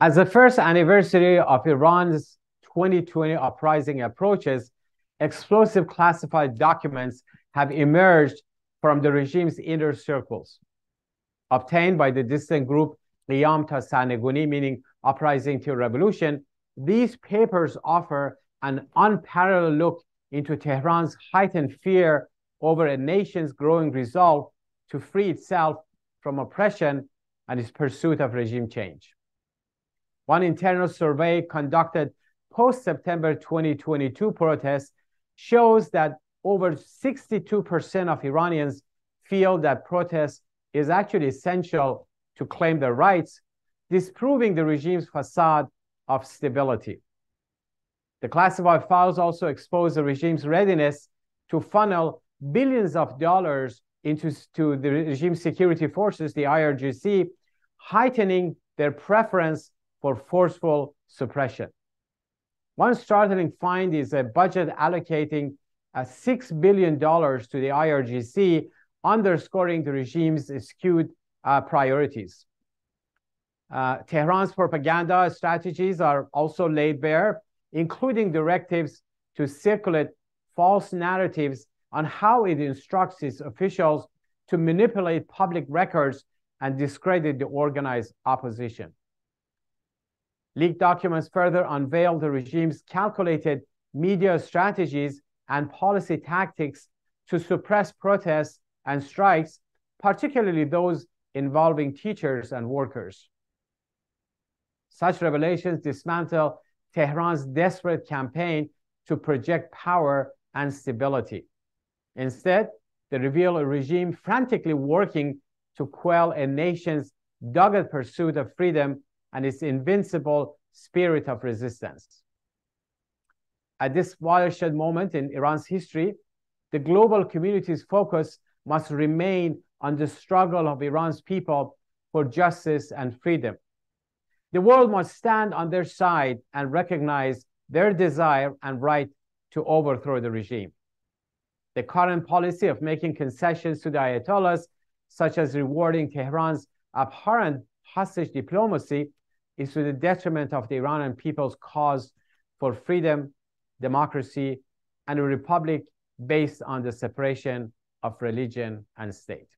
As the first anniversary of Iran's 2020 uprising approaches, explosive classified documents have emerged from the regime's inner circles, obtained by the dissident group Qiyam ta Sarneguni, meaning uprising to revolution. These papers offer an unparalleled look into Tehran's heightened fear over a nation's growing resolve to free itself from oppression and its pursuit of regime change. One internal survey conducted post September 2022 protests shows that over 62% of Iranians feel that protest is actually essential to claim their rights, disproving the regime's facade of stability. The classified files also expose the regime's readiness to funnel billions of dollars into to the regime security forces, the IRGC, heightening their preference for forceful suppression. One startling find is a budget allocating uh, $6 billion to the IRGC, underscoring the regime's skewed uh, priorities. Uh, Tehran's propaganda strategies are also laid bare, including directives to circulate false narratives on how it instructs its officials to manipulate public records and discredit the organized opposition. Leaked documents further unveil the regime's calculated media strategies and policy tactics to suppress protests and strikes, particularly those involving teachers and workers. Such revelations dismantle Tehran's desperate campaign to project power and stability. Instead, they reveal a regime frantically working to quell a nation's dogged pursuit of freedom and its invincible spirit of resistance. At this watershed moment in Iran's history, the global community's focus must remain on the struggle of Iran's people for justice and freedom. The world must stand on their side and recognize their desire and right to overthrow the regime. The current policy of making concessions to the Ayatollahs, such as rewarding Tehran's abhorrent hostage diplomacy, is to the detriment of the Iranian people's cause for freedom, democracy, and a republic based on the separation of religion and state.